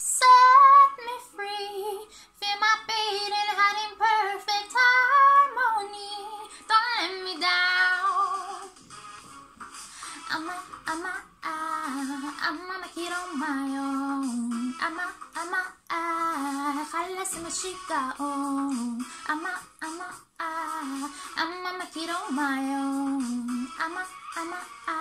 set me free. Feel my beating heart in perfect harmony. Don't let me down. I'm a, I'm a, ah, I'm gonna make it on my own. I'ma, I'ma, خلص I'ma, I'ma, I'ma on my own. I'm a, I'm a. Ah,